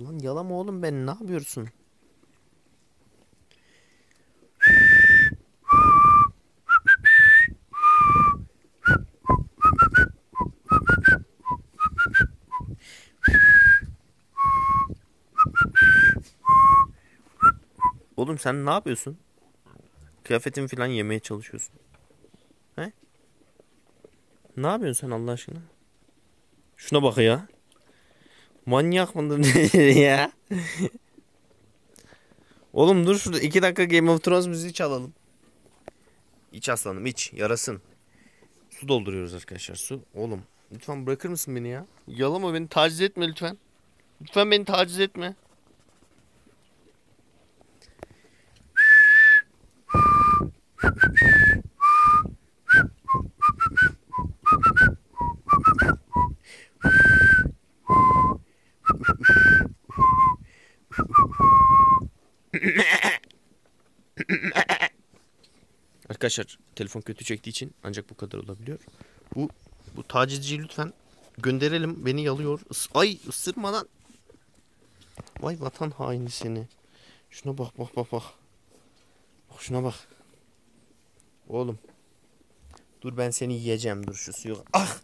Lan yalama oğlum ben ne yapıyorsun? Oğlum sen ne yapıyorsun? Kıyafetimi falan yemeye çalışıyorsun. He? Ne yapıyorsun sen Allah aşkına? Şuna bak ya. Manyak mıdır nedir ya? Oğlum dur şurada iki dakika Game of Thrones müziği çalalım. İç aslanım iç yarasın. Su dolduruyoruz arkadaşlar su. Oğlum lütfen bırakır mısın beni ya? Yalama beni taciz etme lütfen. Lütfen beni taciz etme. Arkadaşlar telefon kötü çektiği için ancak bu kadar olabiliyor. Bu bu tacizciyi lütfen gönderelim. Beni yalıyor. Is- Ay ısırma lan. Vay vatan haini seni. Şuna bak bak bak bak. Bak şuna bak. Oğlum. Dur ben seni yiyeceğim. Dur şu suyu. Ah!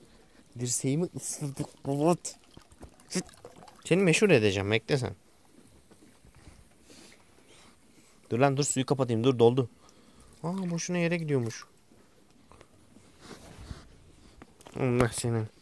Dirseğimi ısırdık Bulut. Zıt. Seni meşhur edeceğim. Bekle sen. Dur lan dur suyu kapatayım. Dur doldu. Aa boşuna yere gidiyormuş. Allah senin.